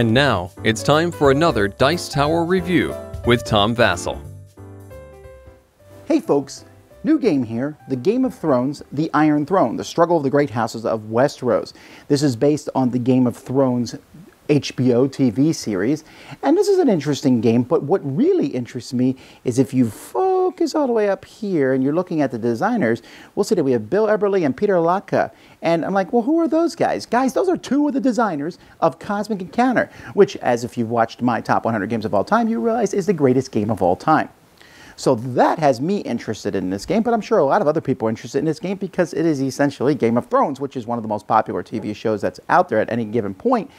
And now it's time for another Dice Tower review with Tom Vasel. Hey folks, new game here, the Game of Thrones, The Iron Throne, the struggle of the great houses of Westeros. This is based on the Game of Thrones HBO TV series, and this is an interesting game, but what really interests me is if you focus all the way up here and you're looking at the designers, we'll see that we have Bill Eberle and Peter Olotka. And I'm like, well, who are those guys? Guys, those are two of the designers of Cosmic Encounter, which, as if you've watched my top 100 games of all time, you realize is the greatest game of all time. So that has me interested in this game, but I'm sure a lot of other people are interested in this game because it is essentially Game of Thrones, which is one of the most popular TV shows that's out there at any given point.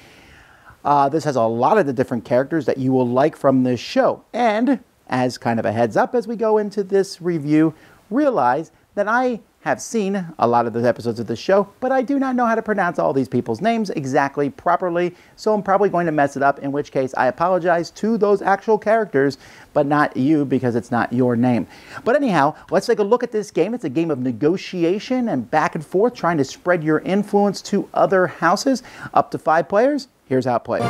Uh, this has a lot of the different characters that you will like from this show. And as kind of a heads up as we go into this review, realize that I have seen a lot of the episodes of the show, but I do not know how to pronounce all these people's names exactly properly, so I'm probably going to mess it up, in which case I apologize to those actual characters, but not you because it's not your name. But anyhow, let's take a look at this game. It's a game of negotiation and back and forth, trying to spread your influence to other houses, up to five players. Here's how it plays.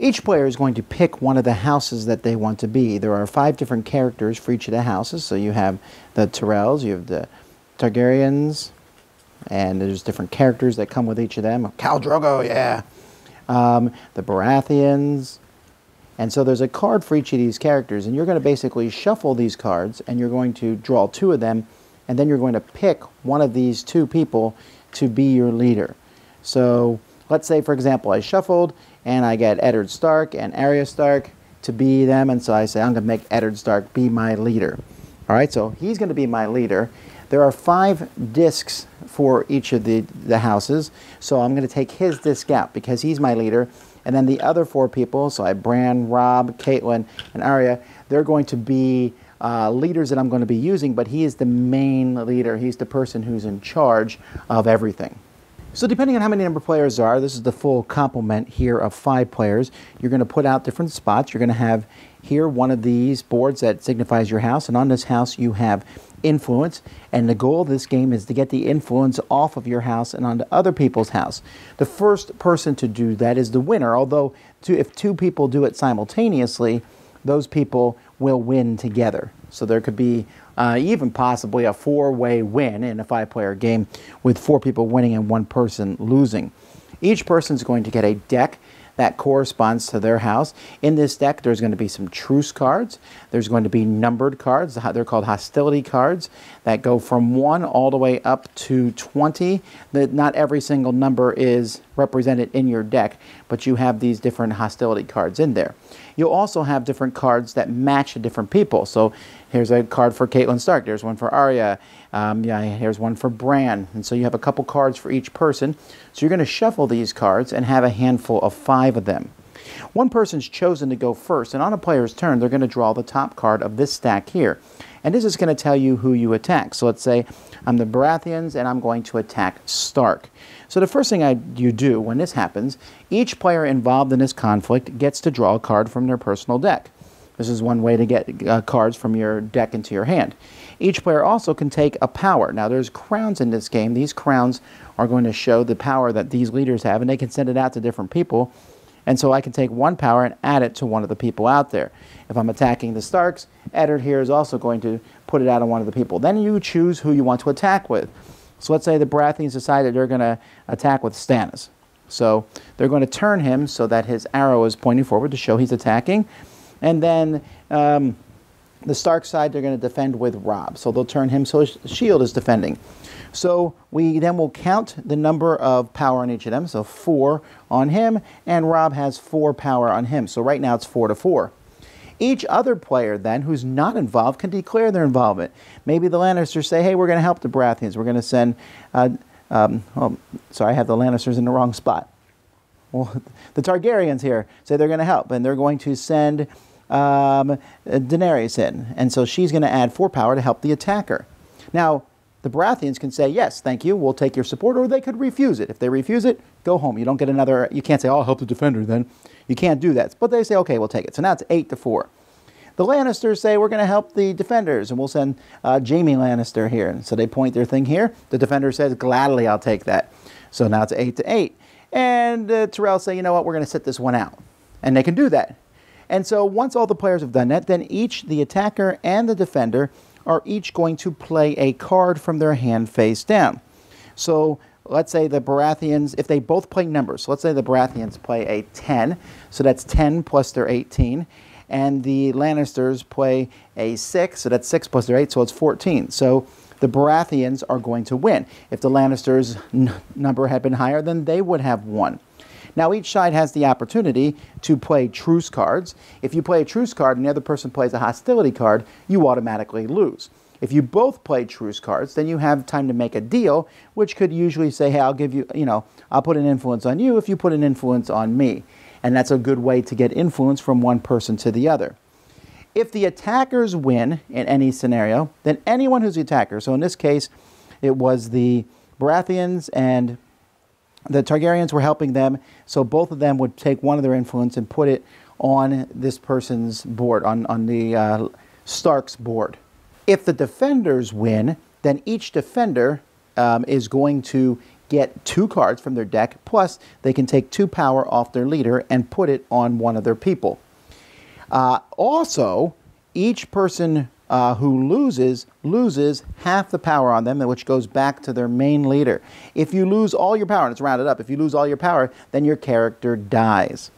Each player is going to pick one of the houses that they want to be. There are five different characters for each of the houses. So you have the Tyrells, you have the Targaryens, and there's different characters that come with each of them. Khal Drogo, yeah um, the Baratheons. And so there's a card for each of these characters, and you're going to basically shuffle these cards, and you're going to draw two of them, and then you're going to pick one of these two people to be your leader. So let's say, for example, I shuffled, and I get Eddard Stark and Arya Stark to be them, and so I say I'm going to make Eddard Stark be my leader. All right, so he's going to be my leader. There are five discs for each of the, the houses, so I'm going to take his disc out because he's my leader. And then the other four people, so I Bran, Robb, Catelyn, and Arya, they're going to be uh, leaders that I'm going to be using, but he is the main leader. He's the person who's in charge of everything. So depending on how many number players are, this is the full complement here of five players. You're going to put out different spots. You're going to have here one of these boards that signifies your house, and on this house you have influence. And the goal of this game is to get the influence off of your house and onto other people's house. The first person to do that is the winner, although if two people do it simultaneously, those people will win together. So there could be uh, even possibly a four way win in a five player game with four people winning and one person losing. Each person is going to get a deck that corresponds to their house. In this deck, there's going to be some truce cards. There's going to be numbered cards. They're called hostility cards that go from 1 all the way up to 20. Not every single number is represented in your deck, but you have these different hostility cards in there. You'll also have different cards that match different people. So here's a card for Catelyn Stark. There's one for Arya. Um, yeah, here's one for Bran. And so you have a couple cards for each person. So you're going to shuffle these cards and have a handful of five of them. One person's chosen to go first, and on a player's turn, they're going to draw the top card of this stack here. And this is going to tell you who you attack. So let's say I'm the Baratheons, and I'm going to attack Stark. So the first thing I, you do when this happens, each player involved in this conflict gets to draw a card from their personal deck. This is one way to get uh, cards from your deck into your hand. Each player also can take a power. Now there's crowns in this game. These crowns are going to show the power that these leaders have, and they can send it out to different people. And so I can take one power and add it to one of the people out there. If I'm attacking the Starks, Eddard here is also going to put it out on one of the people. Then you choose who you want to attack with. So let's say the Baratheons decided they're going to attack with Stannis. So they're going to turn him so that his arrow is pointing forward to show he's attacking. And then um, the Stark side, they're going to defend with Robb. So they'll turn him so his shield is defending. So we then will count the number of power on each of them. So four on him, and Robb has four power on him. So right now it's four to four. Each other player then who's not involved can declare their involvement. Maybe the Lannisters say, hey, we're going to help the Baratheons. We're going to send, uh, um, oh, sorry, I have the Lannisters in the wrong spot. Well, the Targaryens here say they're going to help, and they're going to send um, Daenerys in, and so she's going to add four power to help the attacker. Now, the Baratheons can say, yes, thank you, we'll take your support, or they could refuse it. If they refuse it, go home. You don't get another, you can't say, oh, I'll help the defender then. You can't do that. But they say, okay, we'll take it. So now it's 8 to 4. The Lannisters say, we're going to help the defenders, and we'll send uh, Jaime Lannister here. And so they point their thing here. The defender says, gladly, I'll take that. So now it's 8 to 8. And uh, Tyrell say, you know what, we're going to sit this one out. And they can do that. And so once all the players have done that, then each, the attacker and the defender, are each going to play a card from their hand face down. So let's say the Baratheons, if they both play numbers, so let's say the Baratheons play a 10, so that's 10 plus their 18, and the Lannisters play a 6, so that's 6 plus their 8, so it's 14. So the Baratheons are going to win. If the Lannisters' number had been higher, then they would have won. Now, each side has the opportunity to play truce cards. If you play a truce card and the other person plays a hostility card, you automatically lose. If you both play truce cards, then you have time to make a deal, which could usually say, hey, I'll give you, you know, I'll put an influence on you if you put an influence on me. And that's a good way to get influence from one person to the other. If the attackers win in any scenario, then anyone who's the attacker, so in this case, it was the Baratheons and the Targaryens were helping them, so both of them would take one of their influence and put it on this person's board, on, on the uh, Stark's board. If the defenders win, then each defender um, is going to get two cards from their deck, plus they can take two power off their leader and put it on one of their people. Uh, also, each person uh, who loses loses half the power on them, which goes back to their main leader. If you lose all your power, and it's rounded up, if you lose all your power, then your character dies.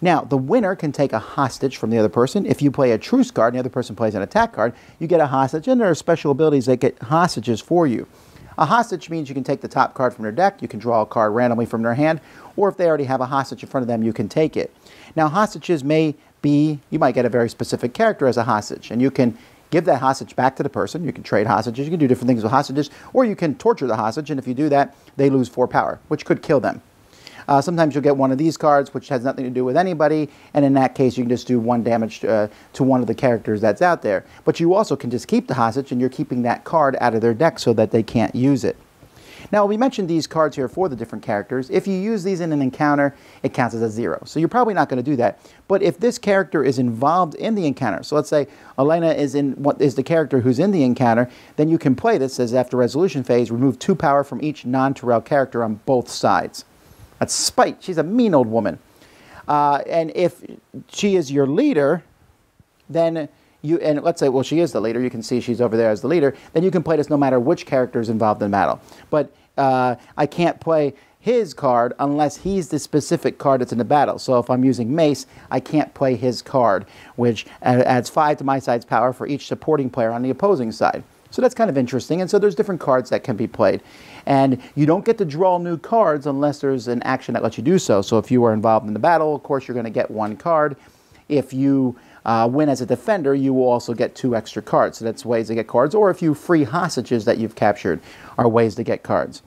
Now, the winner can take a hostage from the other person. If you play a truce card and the other person plays an attack card, you get a hostage, and there are special abilities that get hostages for you. A hostage means you can take the top card from their deck, you can draw a card randomly from their hand, or if they already have a hostage in front of them, you can take it. Now, hostages may be, you might get a very specific character as a hostage, and you can give that hostage back to the person. You can trade hostages. You can do different things with hostages, or you can torture the hostage, and if you do that, they lose four power, which could kill them. Uh, sometimes you'll get one of these cards, which has nothing to do with anybody, and in that case, you can just do one damage to, uh, to one of the characters that's out there. But you also can just keep the hostage, and you're keeping that card out of their deck so that they can't use it. Now, we mentioned these cards here for the different characters. If you use these in an encounter, it counts as a zero. So you're probably not going to do that. But if this character is involved in the encounter, so let's say Olenna is in what is the character who's in the encounter, then you can play this as after resolution phase, remove two power from each non-Tyrell character on both sides. That's spite. She's a mean old woman. Uh, and if she is your leader, then you and let's say well she is the leader you can see she's over there as the leader then you can play this no matter which character is involved in battle but uh, I can't play his card unless he's the specific card that's in the battle. So if I'm using Mace, I can't play his card, which adds 5 to my side's power for each supporting player on the opposing side. So that's kind of interesting. And so there's different cards that can be played. And you don't get to draw new cards unless there's an action that lets you do so. So if you are involved in the battle, of course, you're going to get one card. If you uh, win as a defender, you will also get two extra cards. So that's ways to get cards. Or if you free hostages that you've captured are ways to get cards.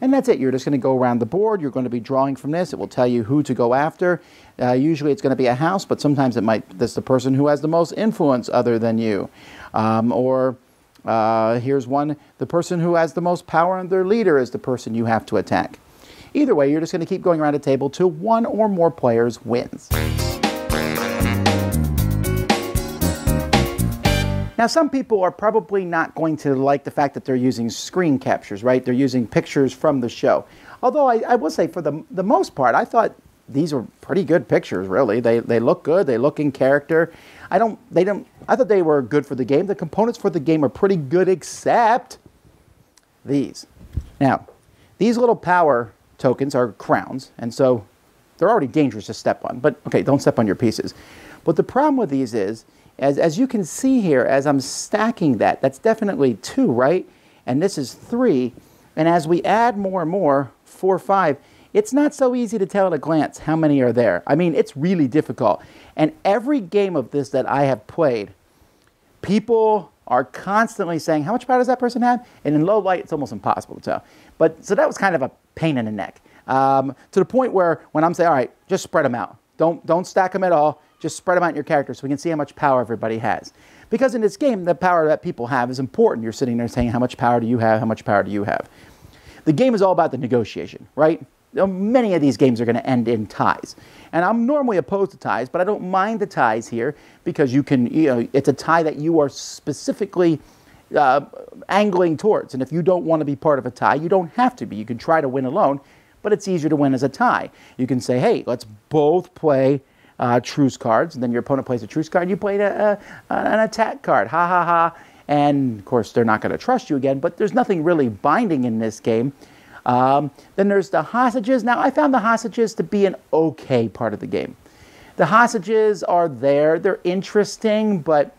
And that's it. You're just going to go around the board. You're going to be drawing from this. It will tell you who to go after. Uh, usually it's going to be a house, but sometimes it might, that's the person who has the most influence other than you. Um, or uh, here's one, the person who has the most power and their leader is the person you have to attack. Either way, you're just going to keep going around a table till one or more players wins. Now, some people are probably not going to like the fact that they're using screen captures, right? They're using pictures from the show. Although I, I will say, for the, the most part, I thought these were pretty good pictures, really. They, they look good, they look in character. I don't, they don't, I thought they were good for the game. The components for the game are pretty good, except these. Now, these little power tokens are crowns, and so they're already dangerous to step on. But okay, don't step on your pieces. But the problem with these is as, as you can see here, as I'm stacking that, that's definitely two, right? And this is three. And as we add more and more, four, five, it's not so easy to tell at a glance how many are there. I mean, it's really difficult. And every game of this that I have played, people are constantly saying, how much power does that person have? And in low light, it's almost impossible to tell. But so that was kind of a pain in the neck. Um, to the point where when I'm saying, all right, just spread them out. Don't, don't stack them at all just spread them out in your character so we can see how much power everybody has. Because in this game, the power that people have is important. You're sitting there saying, how much power do you have? How much power do you have? The game is all about the negotiation, right? Many of these games are going to end in ties. And I'm normally opposed to ties, but I don't mind the ties here because you can, you know, it's a tie that you are specifically uh, angling towards. And if you don't want to be part of a tie, you don't have to be. You can try to win alone, but it's easier to win as a tie. You can say, hey, let's both play uh, truce cards, and then your opponent plays a truce card, you play a, a, an attack card. Ha ha ha. And of course, they're not going to trust you again, but there's nothing really binding in this game. Um, then there's the hostages. Now, I found the hostages to be an okay part of the game. The hostages are there, they're interesting, but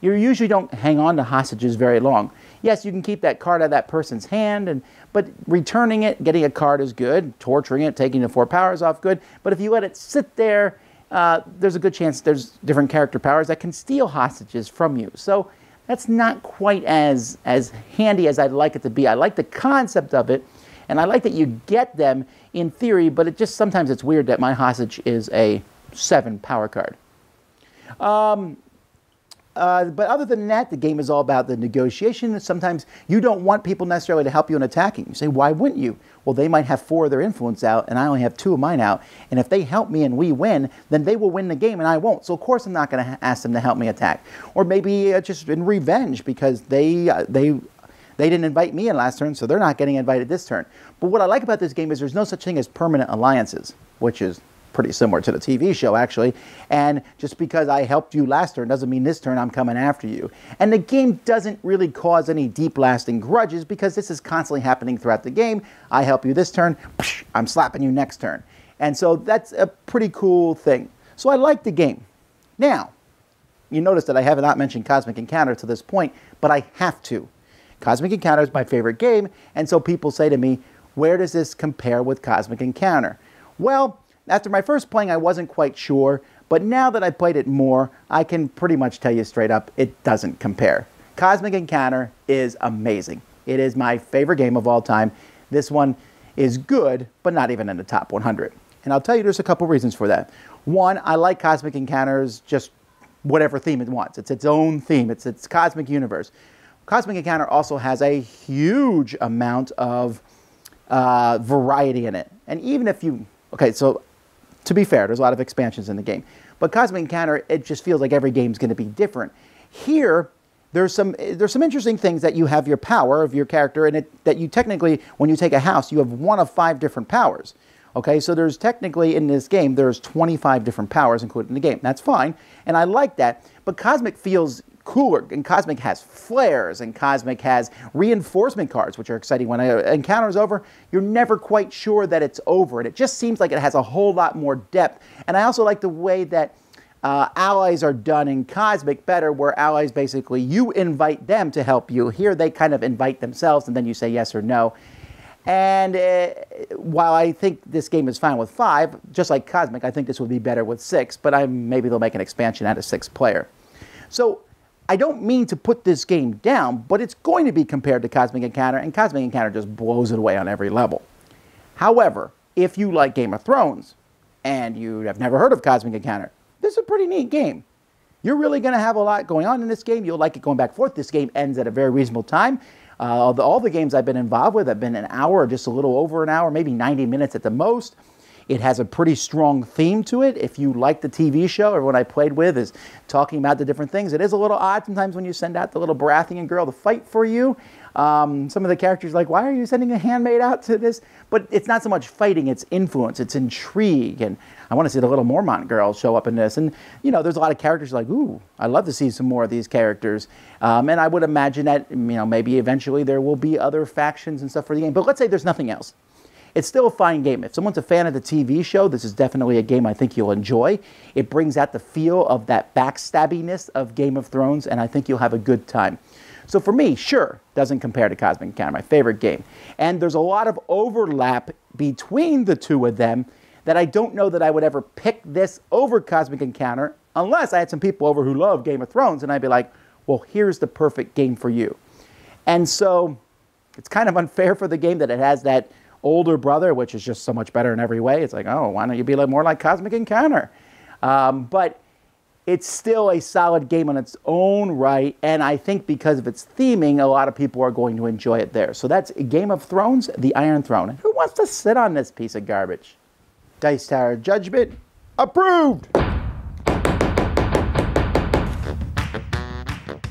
you usually don't hang on to hostages very long. Yes, you can keep that card out of that person's hand, and but returning it, getting a card is good. Torturing it, taking the four powers off, good. But if you let it sit there, uh, there's a good chance there's different character powers that can steal hostages from you. So that's not quite as as handy as I'd like it to be. I like the concept of it, and I like that you get them in theory, but it just sometimes it's weird that my hostage is a seven power card. Um, uh, but other than that, the game is all about the negotiation. Sometimes you don't want people necessarily to help you in attacking. You say, why wouldn't you? Well, they might have four of their influence out, and I only have two of mine out. And if they help me and we win, then they will win the game, and I won't. So of course I'm not going to ask them to help me attack. Or maybe uh, just in revenge because they uh, they they didn't invite me in last turn, so they're not getting invited this turn. But what I like about this game is there's no such thing as permanent alliances, which is pretty similar to the TV show, actually. And just because I helped you last turn doesn't mean this turn I'm coming after you. And the game doesn't really cause any deep lasting grudges because this is constantly happening throughout the game. I help you this turn, I'm slapping you next turn. And so that's a pretty cool thing. So I like the game. Now, you notice that I have not mentioned Cosmic Encounter to this point, but I have to. Cosmic Encounter is my favorite game, and so people say to me, where does this compare with Cosmic Encounter? Well, after my first playing, I wasn't quite sure, but now that I've played it more, I can pretty much tell you straight up, it doesn't compare. Cosmic Encounter is amazing. It is my favorite game of all time. This one is good, but not even in the top 100. And I'll tell you there's a couple reasons for that. One, I like Cosmic Encounters just whatever theme it wants. It's its own theme. It's its cosmic universe. Cosmic Encounter also has a huge amount of uh, variety in it. And even if you, okay, so to be fair, there's a lot of expansions in the game. But Cosmic Encounter, it just feels like every game's going to be different. Here, there's some there's some interesting things that you have your power of your character, and it, that you technically, when you take a house, you have one of five different powers. Okay, so there's technically in this game there's 25 different powers included in the game. That's fine, and I like that. But Cosmic feels cooler. And Cosmic has flares, and Cosmic has reinforcement cards, which are exciting. When an encounter is over, you're never quite sure that it's over. And it just seems like it has a whole lot more depth. And I also like the way that uh, allies are done in Cosmic better, where allies basically, you invite them to help you. Here, they kind of invite themselves, and then you say yes or no. And uh, while I think this game is fine with five, just like Cosmic, I think this would be better with six, but I'm, maybe they'll make an expansion out of six player. So I don't mean to put this game down, but it's going to be compared to Cosmic Encounter, and Cosmic Encounter just blows it away on every level. However, if you like Game of Thrones and you have never heard of Cosmic Encounter, this is a pretty neat game. You're really going to have a lot going on in this game. You'll like it going back and forth. This game ends at a very reasonable time. Uh, all, the, all the games I've been involved with have been an hour or just a little over an hour, maybe 90 minutes at the most. It has a pretty strong theme to it. If you like the TV show, everyone I played with is talking about the different things. It is a little odd sometimes when you send out the little Baratheon girl to fight for you. Um, some of the characters like, why are you sending a handmaid out to this? But it's not so much fighting, it's influence, it's intrigue. And I want to see the little Mormont girl show up in this. And, you know, there's a lot of characters like, ooh, I'd love to see some more of these characters. Um, and I would imagine that, you know, maybe eventually there will be other factions and stuff for the game. But let's say there's nothing else it's still a fine game. If someone's a fan of the TV show, this is definitely a game I think you'll enjoy. It brings out the feel of that backstabbiness of Game of Thrones, and I think you'll have a good time. So for me, sure, doesn't compare to Cosmic Encounter, my favorite game. And there's a lot of overlap between the two of them that I don't know that I would ever pick this over Cosmic Encounter unless I had some people over who love Game of Thrones, and I'd be like, well, here's the perfect game for you. And so it's kind of unfair for the game that it has that older brother, which is just so much better in every way. It's like, oh, why don't you be like, more like Cosmic Encounter? Um, but it's still a solid game on its own right. And I think because of its theming, a lot of people are going to enjoy it there. So that's Game of Thrones, The Iron Throne. Who wants to sit on this piece of garbage? Dice Tower Judgment approved.